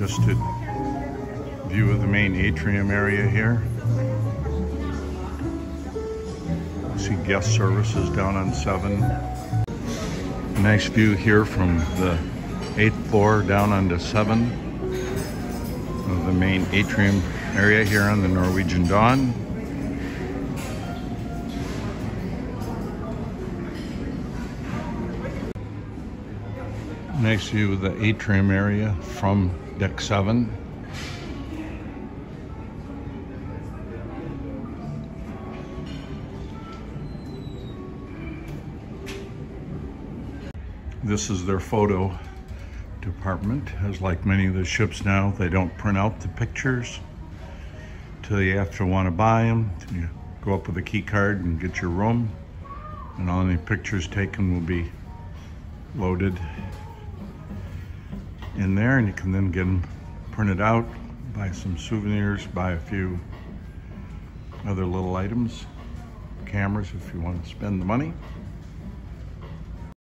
Just a view of the main atrium area here. See guest services down on 7. Nice view here from the 8th floor down onto 7 of the main atrium area here on the Norwegian Dawn. View of the atrium area from deck 7. This is their photo department. As like many of the ships now, they don't print out the pictures till you to want to buy them. You go up with a key card and get your room, and all the pictures taken will be loaded in there, and you can then get them printed out, buy some souvenirs, buy a few other little items, cameras if you want to spend the money.